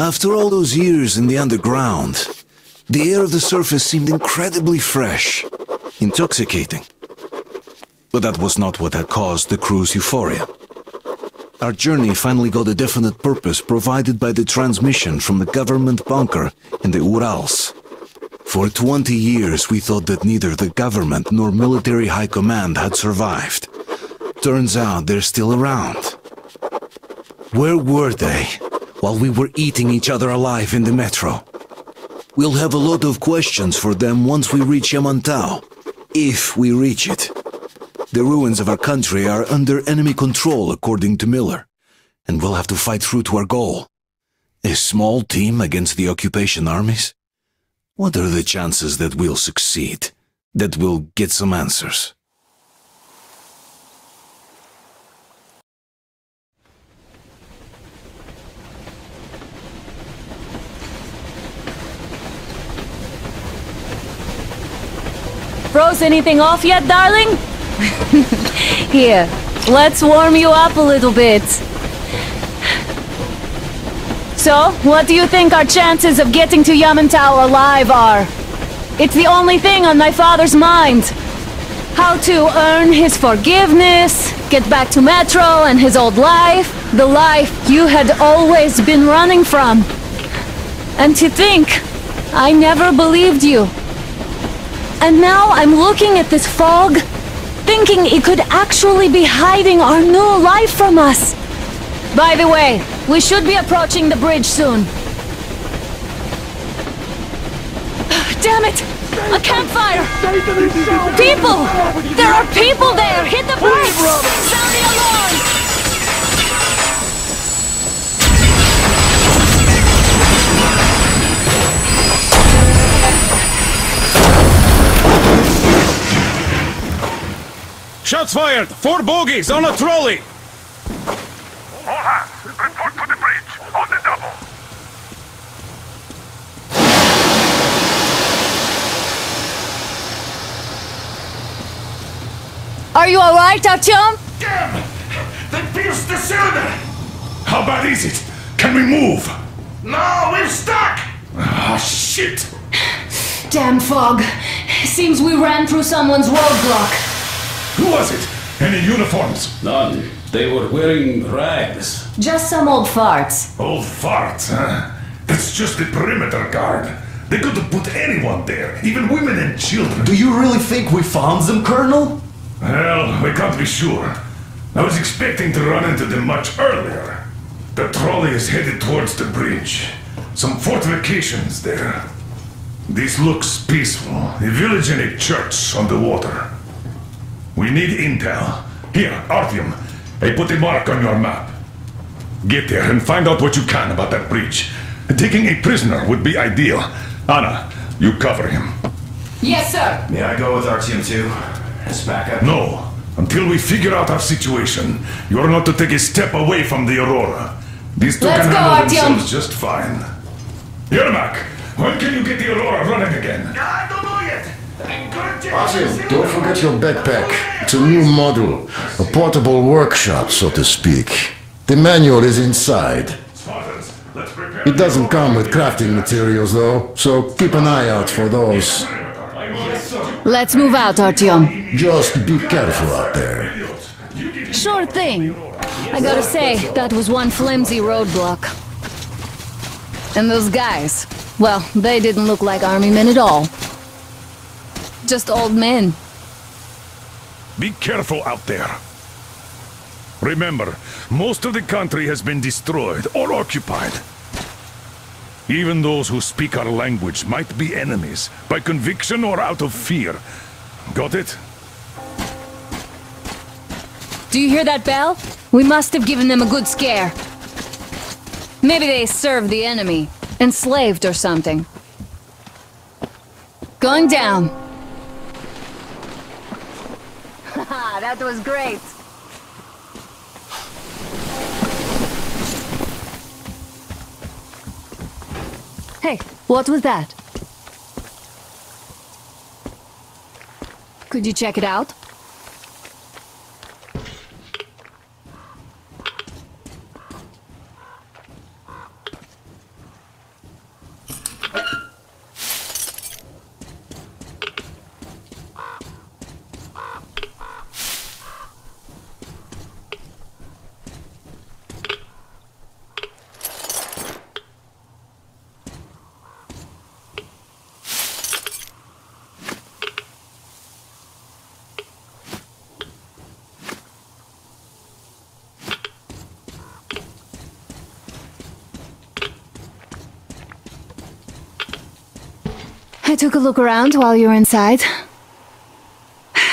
After all those years in the underground, the air of the surface seemed incredibly fresh, intoxicating. But that was not what had caused the crew's euphoria. Our journey finally got a definite purpose provided by the transmission from the government bunker in the Urals. For 20 years we thought that neither the government nor military high command had survived. Turns out they're still around. Where were they while we were eating each other alive in the metro? We'll have a lot of questions for them once we reach Yamantau. If we reach it. The ruins of our country are under enemy control, according to Miller, and we'll have to fight through to our goal. A small team against the occupation armies? What are the chances that we'll succeed? That we'll get some answers? Froze anything off yet, darling? Here, let's warm you up a little bit. So, what do you think our chances of getting to Yamantau alive are? It's the only thing on my father's mind. How to earn his forgiveness, get back to Metro and his old life, the life you had always been running from. And to think, I never believed you. And now I'm looking at this fog, thinking it could actually be hiding our new life from us. By the way, we should be approaching the bridge soon. Damn it! A campfire! People! There are people there! Hit the brakes! Sound the alarm! Shots fired! Four bogies on a trolley! All hands, report to the bridge, on the double. Are you alright, Artyom? Damn! They pierced the cylinder! How bad is it? Can we move? No, we're stuck! Ah, shit! Damn fog. Seems we ran through someone's roadblock. Who was it? Any uniforms? None. They were wearing rags. Just some old farts. Old farts, huh? That's just the perimeter guard. They could have put anyone there, even women and children. Do you really think we found them, Colonel? Well, we can't be sure. I was expecting to run into them much earlier. The trolley is headed towards the bridge. Some fortifications there. This looks peaceful. A village and a church on the water. We need intel. Here, Artyom. I put a mark on your map. Get there and find out what you can about that breach. Taking a prisoner would be ideal. Anna, you cover him. Yes, sir. May I go with our team too? As backup? No. Until we figure out our situation, you're not to take a step away from the Aurora. These two Let's can go, handle Artyom. themselves just fine. Yermak, when can you get the Aurora running again? Basil, don't forget your backpack. It's a new model, a portable workshop, so to speak. The manual is inside. It doesn't come with crafting materials, though, so keep an eye out for those. Let's move out, Artyom. Just be careful out there. Sure thing. I gotta say, that was one flimsy roadblock. And those guys, well, they didn't look like army men at all. Just old men. Be careful out there. Remember, most of the country has been destroyed or occupied. Even those who speak our language might be enemies, by conviction or out of fear. Got it? Do you hear that bell? We must have given them a good scare. Maybe they served the enemy, enslaved or something. Going down. That was great. Hey, what was that? Could you check it out? I took a look around while you were inside.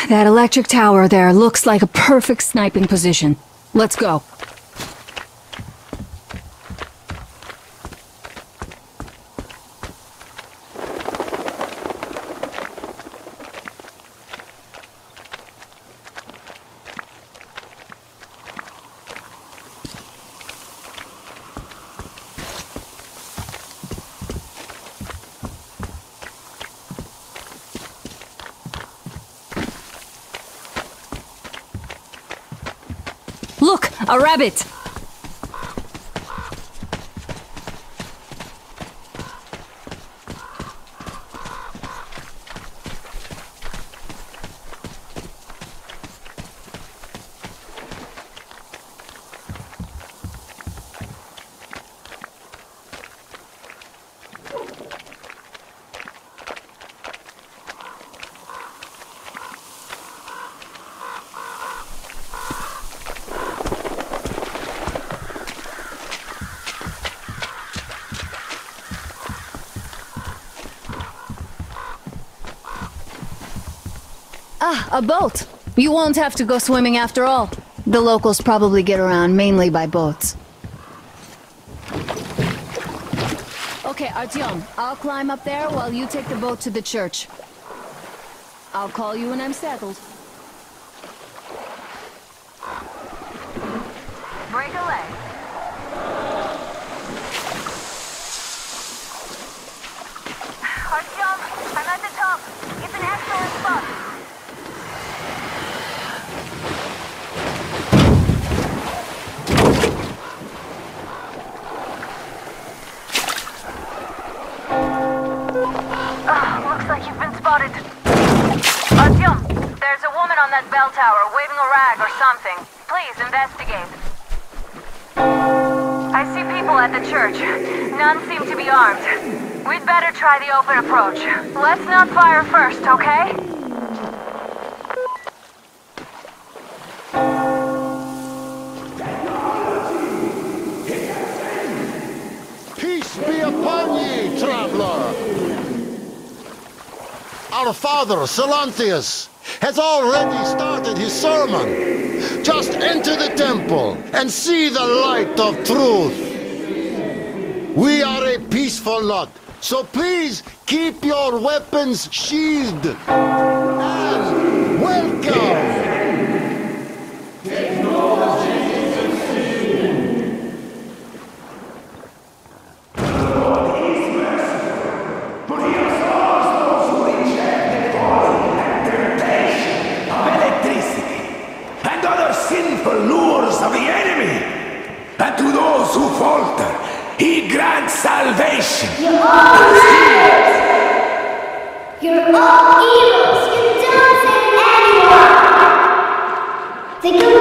That electric tower there looks like a perfect sniping position. Let's go. Look, a rabbit! Ah, a boat! You won't have to go swimming after all. The locals probably get around mainly by boats. Okay, Artyom, I'll climb up there while you take the boat to the church. I'll call you when I'm settled. Break a leg. Artyom, I'm at the top. It's an excellent spot. Ah, looks like you've been spotted. Artyom, there's a woman on that bell tower waving a rag or something. Please investigate. I see people at the church. None seem to be armed. We'd better try the open approach. Let's not fire first, okay? Our father, Silantius, has already started his sermon. Just enter the temple and see the light of truth. We are a peaceful lot, so please keep your weapons sheathed. And welcome! You're all evils. You don't save anyone. They killed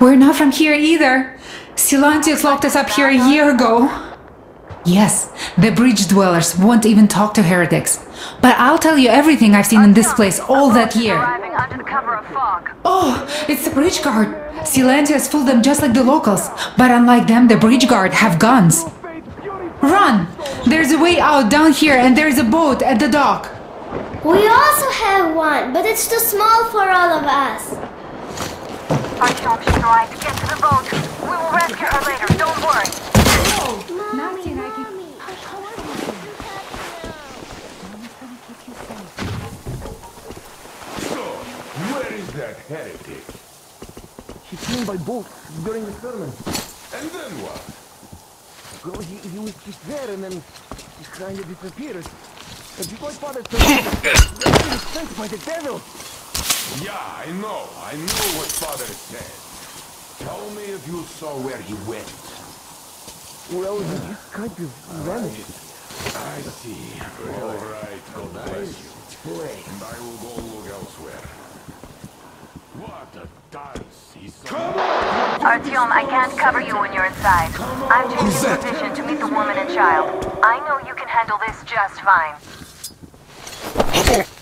We're not from here either. Silantius locked us up here a year ago. Yes, the bridge dwellers won't even talk to heretics. But I'll tell you everything I've seen in this place all that year. Under the cover of fog. Oh, it's the bridge guard. Silantius fooled them just like the locals. But unlike them, the bridge guard have guns. Run! There's a way out down here and there's a boat at the dock. We also have one, but it's too small for all of us. Artyom, she's right. Get to the boat. We will rescue her later. Don't worry. Mommy, mommy. So, where is that heretic? He came by boat during the sermon. And then what? Well, he, he was just there and then he kind of disappeared. And before father said, he was sent by the devil. Yeah, I know. I know what father said. Tell me if you saw where he went. Well, he just kind of vanished. I see. All right, God bless you. And I will go look elsewhere. What a dice he saw. Artyom, I can't cover you when you're inside. I'm changing position to meet the woman and child. I know you can handle this just fine.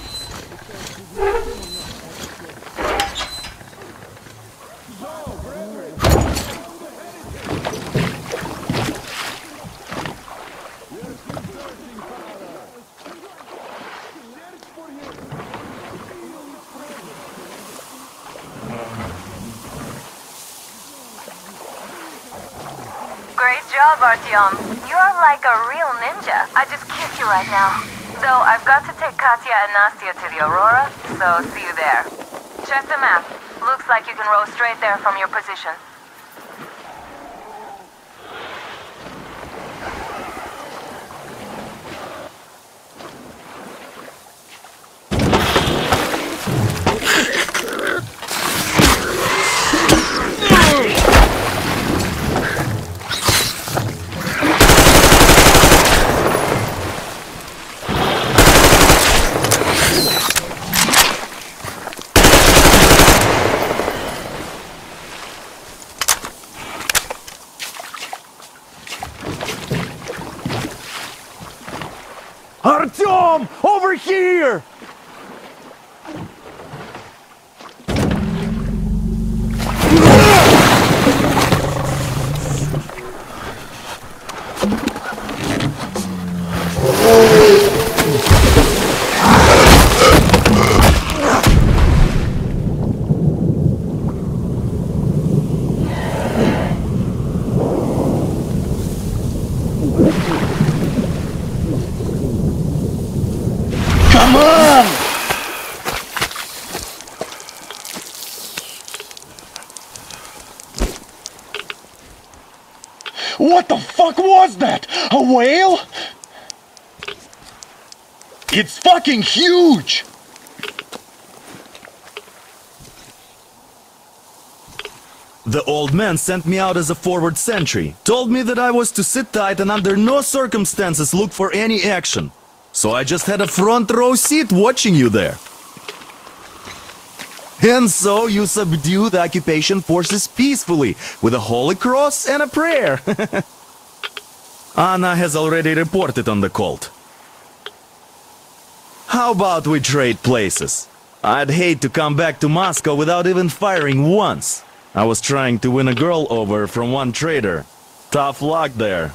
job, Artyom. You're like a real ninja. I just kiss you right now. Though I've got to take Katya and Nastya to the Aurora, so see you there. Check the map. Looks like you can row straight there from your position. Artyom! Over here! Come on! What the fuck was that? A whale? It's fucking huge! The old man sent me out as a forward sentry, told me that I was to sit tight and under no circumstances look for any action. So I just had a front row seat watching you there. And so you subdue the occupation forces peacefully with a holy cross and a prayer. Anna has already reported on the cult. How about we trade places? I'd hate to come back to Moscow without even firing once. I was trying to win a girl over from one trader. Tough luck there.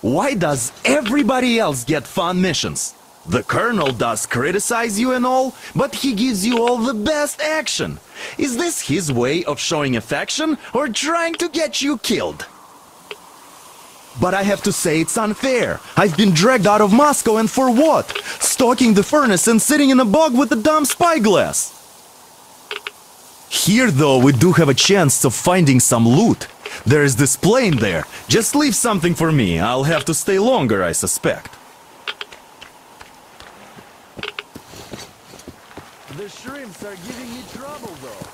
Why does everybody else get fun missions? The colonel does criticize you and all, but he gives you all the best action. Is this his way of showing affection or trying to get you killed? But I have to say it's unfair. I've been dragged out of Moscow and for what? Stalking the furnace and sitting in a bog with a dumb spyglass. Here though we do have a chance of finding some loot. There is this plane there. Just leave something for me. I'll have to stay longer, I suspect. The shrimps are giving me trouble though.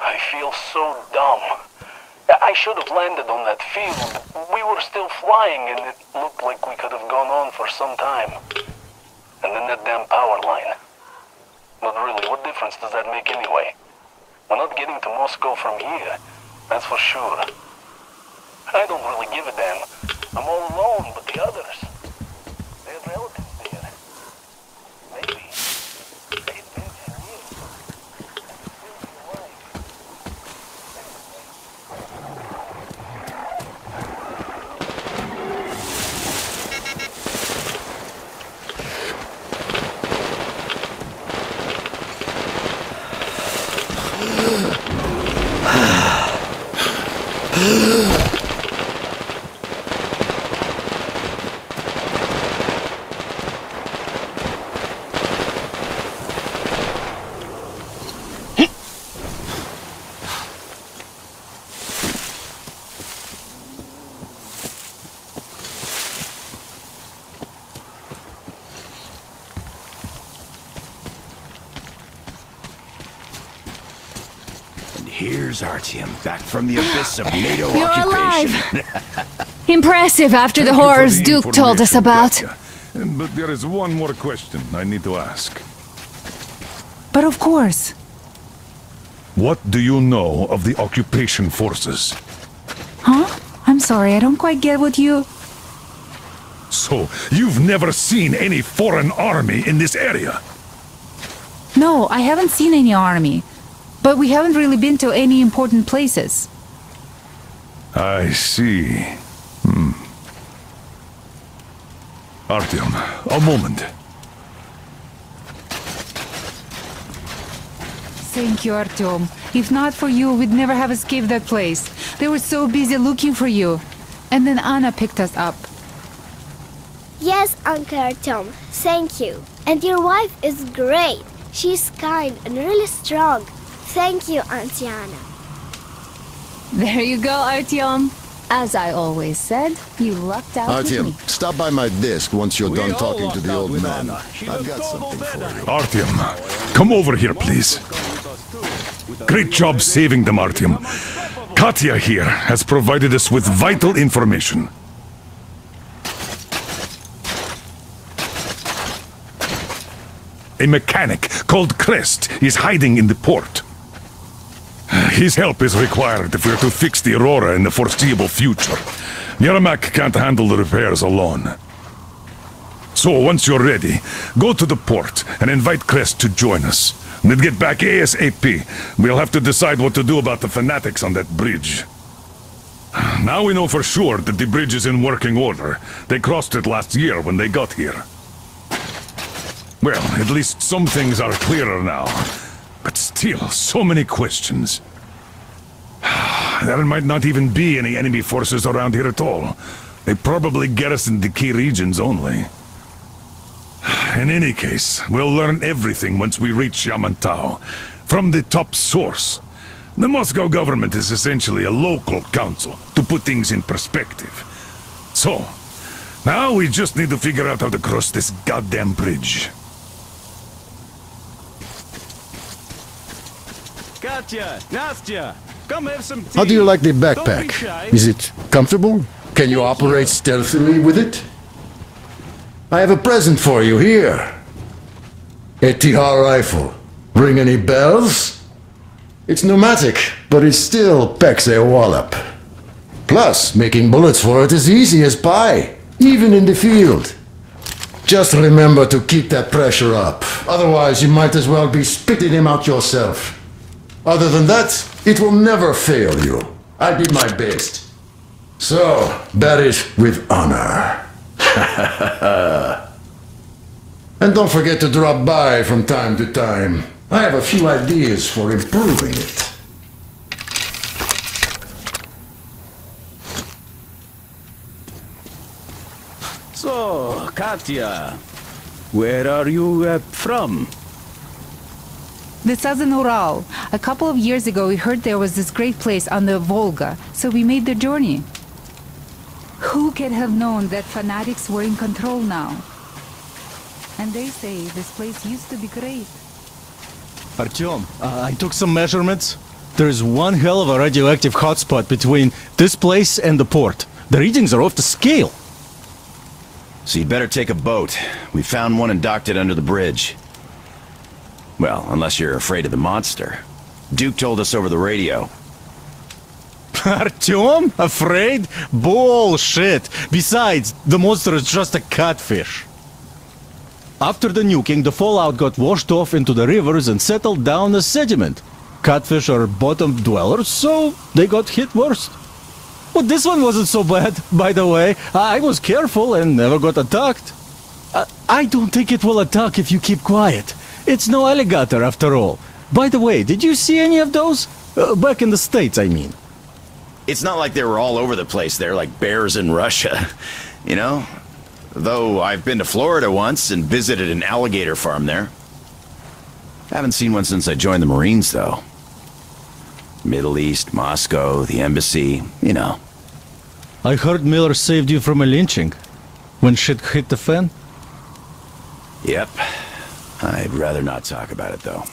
I feel so dumb. I should have landed on that field. We were still flying and it looked like we could have gone on for some time. And then that damn power line. But really, what difference does that make anyway? We're not getting to Moscow from here. That's for sure. I don't really give a damn. I'm all alone, but the others... They here's Artyom, back from the abyss of NATO You're occupation. Impressive after the Thank for horrors the Duke told us about. Katya. But there is one more question I need to ask. But of course. What do you know of the occupation forces? Huh? I'm sorry, I don't quite get what you... So, you've never seen any foreign army in this area? No, I haven't seen any army. But we haven't really been to any important places. I see. Hmm. Artyom, a moment. Thank you, Artyom. If not for you, we'd never have escaped that place. They were so busy looking for you. And then Anna picked us up. Yes, Uncle Artyom, thank you. And your wife is great. She's kind and really strong. Thank you, Auntie Anna. There you go, Artyom. As I always said, you lucked out with Artyom, stop by my desk once you're done talking to the old man. I've got something for you. Artyom, come over here, please. Great job saving them, Artyom. Katya here has provided us with vital information. A mechanic called Krest is hiding in the port. His help is required if we're to fix the Aurora in the foreseeable future. Yermak can't handle the repairs alone. So, once you're ready, go to the port and invite Krest to join us. Then get back ASAP. We'll have to decide what to do about the fanatics on that bridge. Now we know for sure that the bridge is in working order. They crossed it last year when they got here. Well, at least some things are clearer now. But still, so many questions. There might not even be any enemy forces around here at all. They probably garrison the key regions only. In any case, we'll learn everything once we reach Yamantau. From the top source. The Moscow government is essentially a local council, to put things in perspective. So, now we just need to figure out how to cross this goddamn bridge. Katya, Nastya, come have some tea. How do you like the backpack? Is it comfortable? Can you operate stealthily with it? I have a present for you here. A Tikhar rifle. Ring any bells? It's pneumatic, but it still packs a wallop. Plus, making bullets for it is easy as pie, even in the field. Just remember to keep that pressure up. Otherwise, you might as well be spitting him out yourself. Other than that, it will never fail you. I did my best. So, bear it with honor. and don't forget to drop by from time to time. I have a few ideas for improving it. So, Katya, where are you uh, from? The southern Ural. A couple of years ago, we heard there was this great place on the Volga, so we made the journey. Who could have known that fanatics were in control now? And they say this place used to be great. Artyom, uh, I took some measurements. There is one hell of a radioactive hotspot between this place and the port. The readings are off the scale. So you'd better take a boat. We found one and docked it under the bridge. Well, unless you're afraid of the monster. Duke told us over the radio. Artyom? Afraid? Bullshit! Besides, the monster is just a catfish. After the nuking, the fallout got washed off into the rivers and settled down as sediment. Catfish are bottom dwellers, so they got hit worst. But this one wasn't so bad, by the way. I was careful and never got attacked. I, I don't think it will attack if you keep quiet. It's no alligator after all. By the way, did you see any of those? Uh, back in the States, I mean. It's not like they were all over the place there like bears in Russia. You know? Though I've been to Florida once and visited an alligator farm there. Haven't seen one since I joined the Marines, though. Middle East, Moscow, the embassy, you know. I heard Miller saved you from a lynching. When shit hit the fan? Yep. I'd rather not talk about it, though.